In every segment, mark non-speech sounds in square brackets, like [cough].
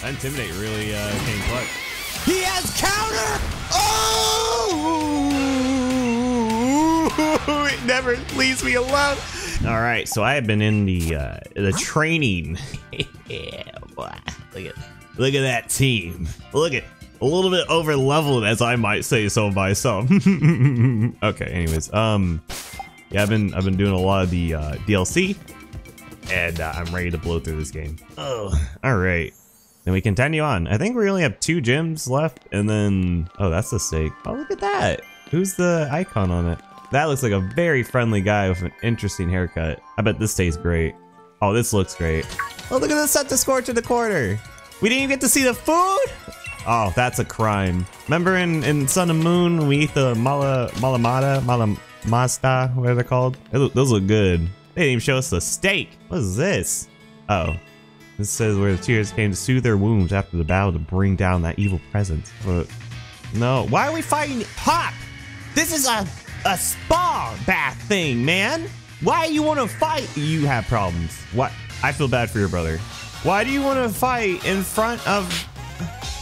That Intimidate really uh, came clutch. He has counter. Oh! [laughs] it never leaves me alone. All right, so I have been in the uh, the training. [laughs] yeah. Look at look at that team. Look at a little bit over leveled, as I might say so myself. [laughs] okay, anyways, um, yeah, I've been I've been doing a lot of the uh, DLC, and uh, I'm ready to blow through this game. Oh, all right. Then we continue on. I think we only have two gyms left, and then oh, that's the stake. Oh, look at that. Who's the icon on it? That looks like a very friendly guy with an interesting haircut. I bet this tastes great. Oh, this looks great. Oh, look at this set to score to the quarter. We didn't even get to see the food? Oh, that's a crime. Remember in, in Sun and Moon we eat the mala, malamata, malamasta, whatever they're called? They look, those look good. They didn't even show us the steak. What is this? Oh. This says where the tears came to soothe their wounds after the battle to bring down that evil presence. But no. Why are we fighting Hop? This is a a spa bath thing, man. Why you want to fight? You have problems. What? I feel bad for your brother. Why do you want to fight in front of?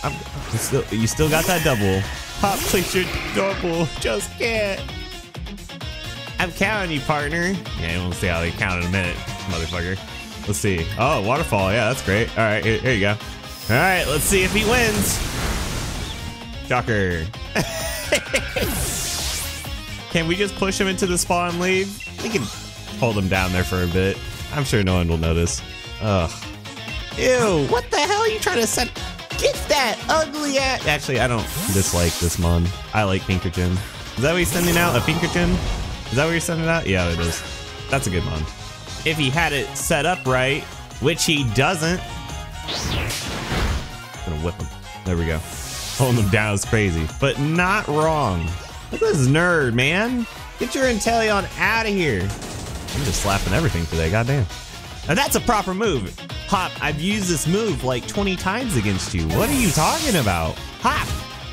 I'm, you, still, you still got that double. Hop, place your double. Just can't. I'm counting you, partner. Yeah, we'll see how they count in a minute, motherfucker. Let's see. Oh, waterfall. Yeah, that's great. All right, here, here you go. All right, let's see if he wins. Shocker. [laughs] Can we just push him into the spawn and leave? We can hold him down there for a bit. I'm sure no one will notice. Ugh. Ew, what the hell are you trying to set? Get that ugly ass. Actually, I don't dislike this mon. I like Pincurchin. Is that what he's sending out? A Pincurchin? Is that what you're sending out? Yeah, it is. That's a good mon. If he had it set up right, which he doesn't. Gonna whip him. There we go. Holding him down is crazy, but not wrong. Look at this nerd, man. Get your Inteleon out of here. I'm just slapping everything today, goddamn. Now that's a proper move. Hop, I've used this move like 20 times against you. What are you talking about? Hop!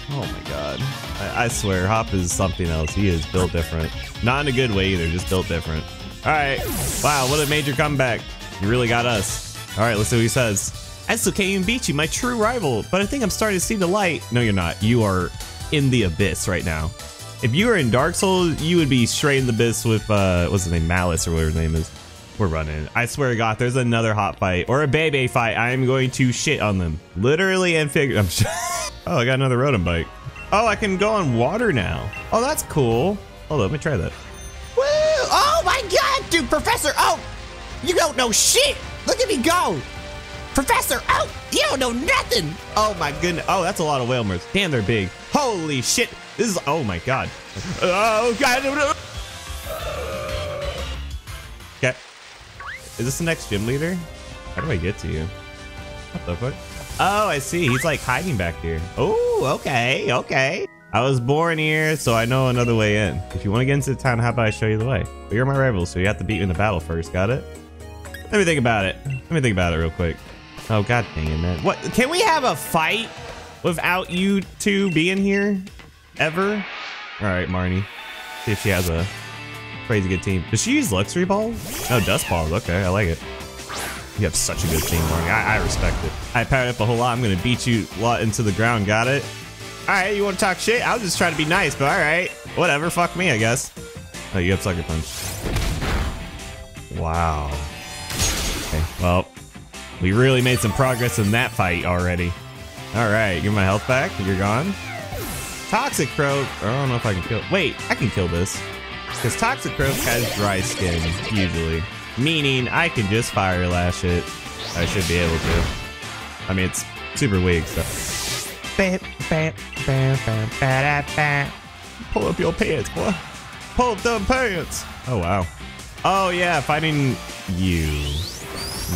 Oh my god. I, I swear, Hop is something else. He is built different. Not in a good way either, just built different. Alright. Wow, what a major comeback. You really got us. Alright, let's see what he says. I still can't even beat you, my true rival, but I think I'm starting to see the light. No, you're not. You are in the abyss right now. If you were in Dark Souls, you would be straight in the abyss with, uh, what's his name? Malice or whatever his name is. We're running. I swear to God, there's another hot fight or a Bebe fight. I am going to shit on them. Literally and figure. I'm [laughs] oh, I got another Rotom bike. Oh, I can go on water now. Oh, that's cool. Hold on, let me try that. Dude, Professor. Oh, you don't know shit. Look at me go. Professor, oh, you don't know nothing. Oh my goodness. Oh, that's a lot of Wailmers. Damn, they're big. Holy shit. This is, oh my God. [laughs] Oh God. Okay. Is this the next gym leader? How do I get to you? What the fuck? Oh, I see. He's like hiding back here. Oh, okay, okay. I was born here, so I know another way in. If you want to get into the town, how about I show you the way? But you're my rival, so you have to beat me in the battle first. Got it? Let me think about it. Let me think about it real quick. Oh, god dang it, man. What? Can we have a fight without you two being here? Ever? All right, Marnie. See if she has a crazy good team. Does she use Luxury Balls? No, Dusk Balls. Okay, I like it. You have such a good team, Marnie. I, I respect it. I powered up a whole lot. I'm going to beat you a lot into the ground. Got it? All right, you want to talk shit? I was just trying to be nice, but all right. Whatever. Fuck me, I guess. Oh, you have Sucker Punch. Wow. Okay, well, we really made some progress in that fight already. All right, give my health back. You're gone. Toxicroak. I don't know if I can kill. Wait, I can kill this. Because Toxicroak has dry skin, usually. Meaning I can just Fire Lash it. I should be able to. I mean, it's super weak, so. Pull up your pants, boy. Pull up them pants. Oh, wow. Oh, yeah, fighting you.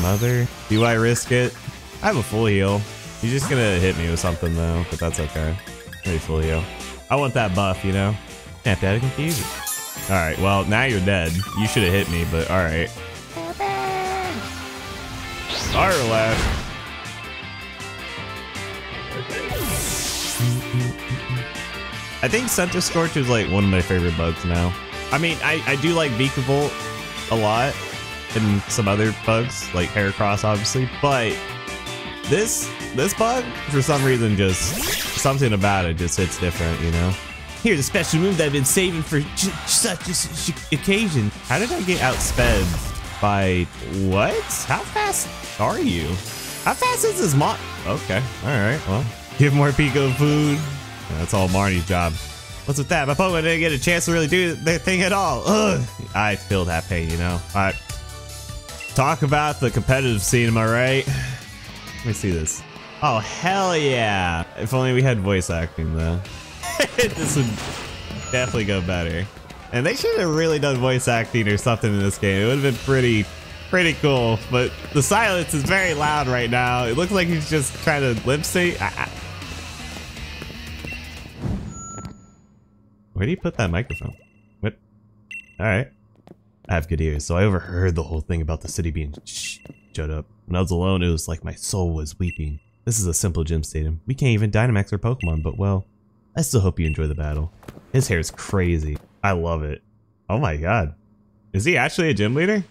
Mother. Do I risk it? I have a full heal. He's just gonna hit me with something, though, but that's okay. Maybe full heal. I want that buff, you know? Snap out of confusion. Alright, well, now you're dead. You should have hit me, but alright. Fire Lash. I think Centiskorch is like one of my favorite bugs now. I mean, I, I do like Vikavolt a lot and some other bugs like Heracross obviously, but this this bug, for some reason, just something about it just hits different, you know? Here's a special move that I've been saving for such a occasion. How did I get outsped by what? How fast are you? How fast is this mod? Okay, all right, well, give more Pico food. That's all Marnie's job. What's with that? My Pokemon didn't get a chance to really do their thing at all. Ugh. I feel that pain, you know? All right. Talk about the competitive scene, am I right? Let me see this. Oh, hell yeah. If only we had voice acting, though. [laughs] this would definitely go better. And they should have really done voice acting or something in this game. It would have been pretty, pretty cool. But the silence is very loud right now. It looks like he's just trying to lip sync. I- I- do you put that microphone? What? All right. I have good ears, so I overheard the whole thing about the city being sh- shut up. When I was alone, it was like my soul was weeping. This is a simple gym stadium. We can't even Dynamax our Pokemon, but well, I still hope you enjoy the battle. His hair is crazy. I love it. Oh my god. Is he actually a gym leader?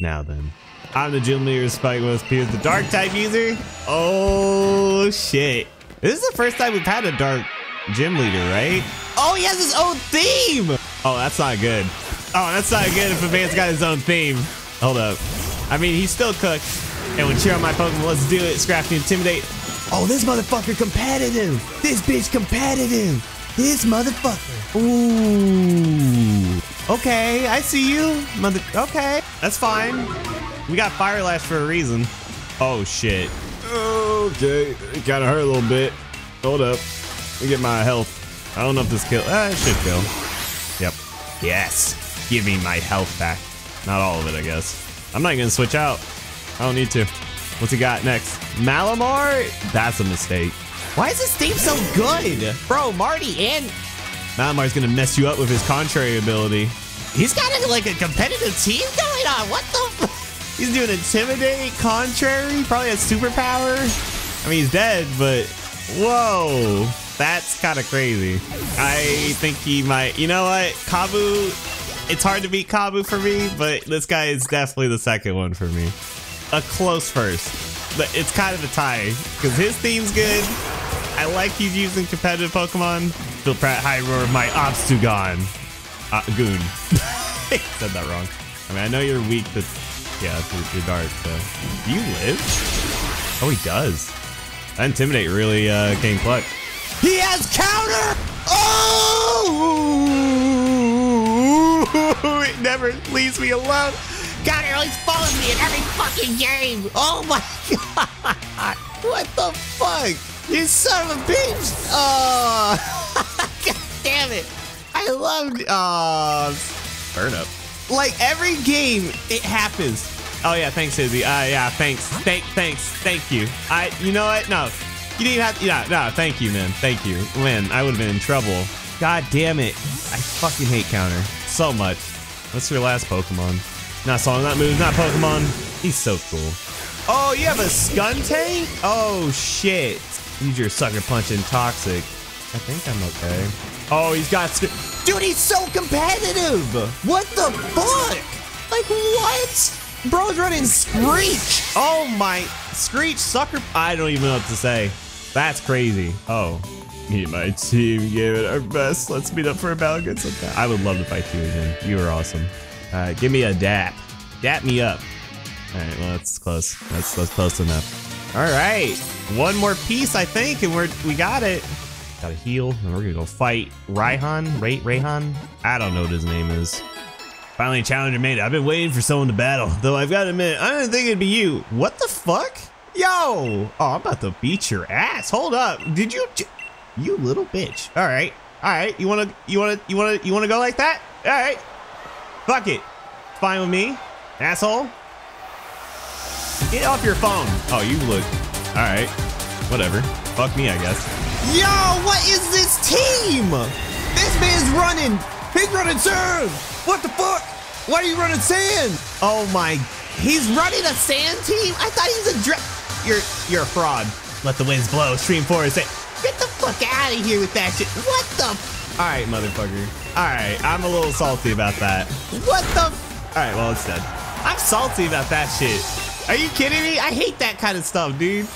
Now then. I'm the gym leader, Spike West Piers, the dark type user. Oh shit. This is the first time we've had a dark gym leader, right? Oh, he has his own theme. Oh, that's not good. Oh, that's not good if a man's got his own theme. Hold up. I mean, he's still cooked. And when cheer on my Pokemon, let's do it. Scrafty Intimidate. Oh, this motherfucker competitive. This bitch competitive. This motherfucker. Ooh. Okay, I see you. Mother. Okay, that's fine. We got Fire Lash for a reason. Oh shit. Okay, it kind of hurt a little bit. Hold up. Me get my health. I don't know if this kill. Ah, it should kill. Yep. Yes. Give me my health back. Not all of it, I guess. I'm not gonna switch out. I don't need to. What's he got next? Malamar? That's a mistake. Why is this team so good? Bro, Marty and Malamar's gonna mess you up with his contrary ability. he's got a, like a competitive team going on. What the? F- He's doing intimidate, contrary, probably has superpower. I mean, he's dead, but whoa, that's kind of crazy. I think he might. You know what, Kabu? It's hard to beat Kabu for me, but this guy is definitely the second one for me. A close first, but it's kind of a tie because his theme's good. I like he's using competitive Pokemon. Phil Pratt, High Roar, my Obstugon. Uh, goon. [laughs] Said that wrong. I mean, I know you're weak but yeah, you're dark, so. Do you live? Oh, he does. That Intimidate really uh, came clutch. He has counter. Oh! [laughs] it never leaves me alone. Counter always follows me in every fucking game. Oh my god! What the fuck? You son of a bitch! Oh, [laughs] god damn it! I loved. Oh, Burn up. Like every game, it happens. Oh yeah, thanks, Izzy. Uh, yeah, thanks. Thank, thanks, thank you. I, you know what? No, you didn't have. To, yeah, no, thank you, man. Thank you. Man, I would have been in trouble. God damn it! I fucking hate counter so much. What's your last Pokemon? Not song, not move, not Pokemon. He's so cool. Oh, you have a Skuntank? Oh shit! Use your sucker punch and toxic. I think I'm okay. Oh, he's got. Dude, he's so competitive. What the fuck? Like what? Bro's running Screech. Oh my Screech sucker! I don't even know what to say. That's crazy. Oh, me and my team gave it our best. Let's meet up for a battle against some I would love to fight you again. You were awesome. All right, give me a dap. Dap me up. All right, well that's close. That's that's close enough. All right, one more piece I think, and we're we got it. Got to heal, and we're gonna go fight Raihan. Ray Rayhan. I don't know what his name is. Finally, a challenger made it. I've been waiting for someone to battle, though I've got to admit, I didn't think it'd be you. What the fuck? Yo! Oh, I'm about to beat your ass. Hold up. Did you? You little bitch. All right. All right. You wanna? You wanna? You wanna? You wanna go like that? All right. Fuck it. Fine with me, asshole. Get off your phone. Oh, you look. All right. Whatever. Fuck me, I guess. Yo, what is this team? This man's running. He's running sand. What the fuck? Why are you running sand? Oh my. He's running a sand team? I thought he's a dra- You're you're a fraud. Let the winds blow. Stream forest. Say. Get the fuck out of here with that shit. What the? All right, motherfucker. All right, I'm a little salty about that. What the? All right, well, it's dead. I'm salty about that shit. Are you kidding me? I hate that kind of stuff, dude.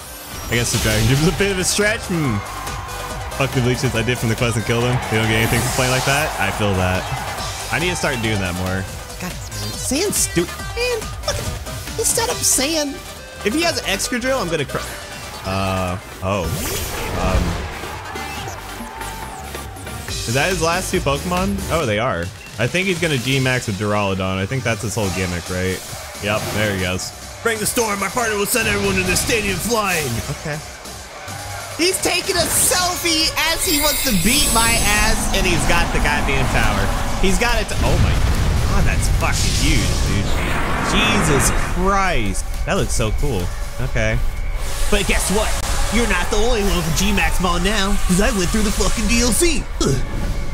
I guess the Dragon gives is a bit of a stretch. Hmm. Fuck the leeches I did from the quest and kill them. They don't get anything from playing like that. I feel that. I need to start doing that more. God, Sand's stupid. Man, look, he set up Sand. If he has an Excadrill, I'm gonna cry. Uh, oh. Um. Is that his last two Pokemon? Oh, they are. I think he's gonna G-Max with Duraludon. I think that's his whole gimmick, right? Yep, there he goes. Bring the storm, my partner will send everyone to the stadium flying. Okay. He's taking a selfie as he wants to beat my ass, and he's got the goddamn tower. He's got it. To, oh my god, that's fucking huge, dude. Jesus Christ. That looks so cool. Okay. But guess what? You're not the only one with G-Max Mall now, because I went through the fucking DLC. Ugh.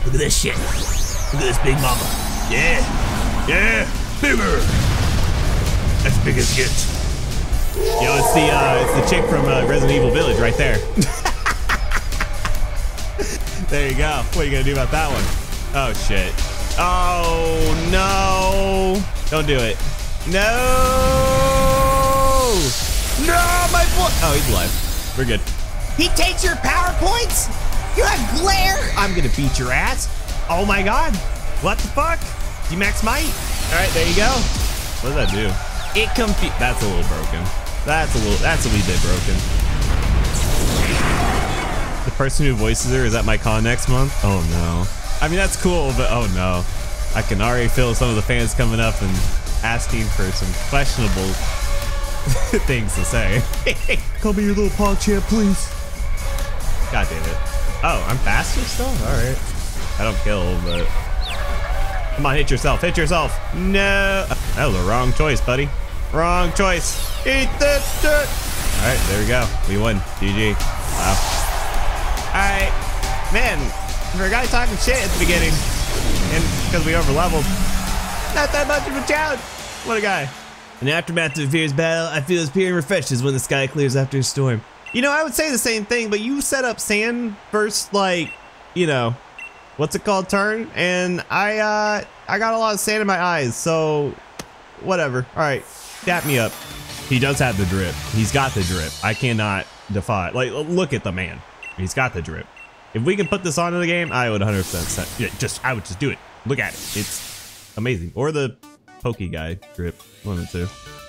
Look at this shit. Look at this big mama. Yeah. Yeah. Bigger. That's big as gets. Yo, it's the uh, it's the chick from uh, Resident Evil Village right there. [laughs] there you go. What are you gonna do about that one? Oh shit. Oh no! Don't do it. No! No, my boy. Oh, he's alive. We're good. He takes your power points? You have glare? I'm gonna beat your ass. Oh my god. What the fuck? D-Max Might. All right, there you go. What does that do? It confu- That's a little broken. That's a little, that's a wee bit broken. The person who voices her is at my con next month. Oh no. I mean, that's cool, but oh no. I can already feel some of the fans coming up and asking for some questionable [laughs] things to say. Call me your little pog champ, please. God damn it. Oh, I'm faster still? Alright. I don't kill, but... Come on, hit yourself. Hit yourself. No. That was a wrong choice, buddy. Wrong choice. Eat that dirt. All right, there we go. We won. GG. Wow. All right. Man, for a guy talking shit at the beginning, and because we over leveled, not that much of a challenge. What a guy. In the aftermath of a fierce battle, I feel as pure and refreshed as when the sky clears after a storm. You know, I would say the same thing, but you set up sand first, like, you know, what's it called, turn, and I, uh, I got a lot of sand in my eyes, so whatever. All right, dap me up. He does have the drip. He's got the drip. I cannot defy. it. Like, look at the man. He's got the drip. If we can put this onto the game, I would 100% set, yeah, just, I would just do it. Look at it. It's amazing. Or the pokey guy drip, one of the two.